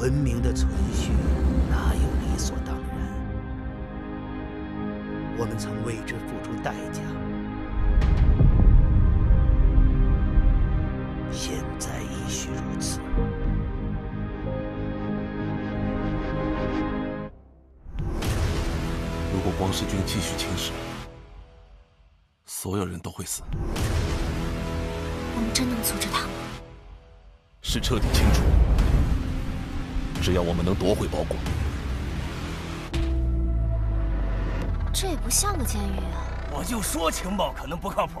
文明的存续哪有理所当然？我们曾为之付出代价，现在亦须如此。如果光世军继续侵蚀，所有人都会死。我们真能阻止他吗？是彻底清除。只要我们能夺回包裹，这也不像个监狱啊！我就说情报可能不靠谱。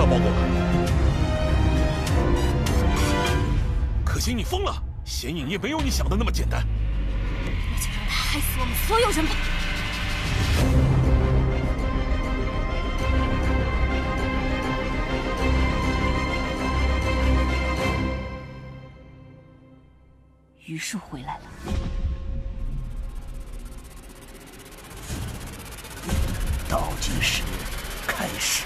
到包裹了。可心你疯了。显影也没有你想的那么简单，那就让他害死我们所有人吧！于树回来了，倒计时开始。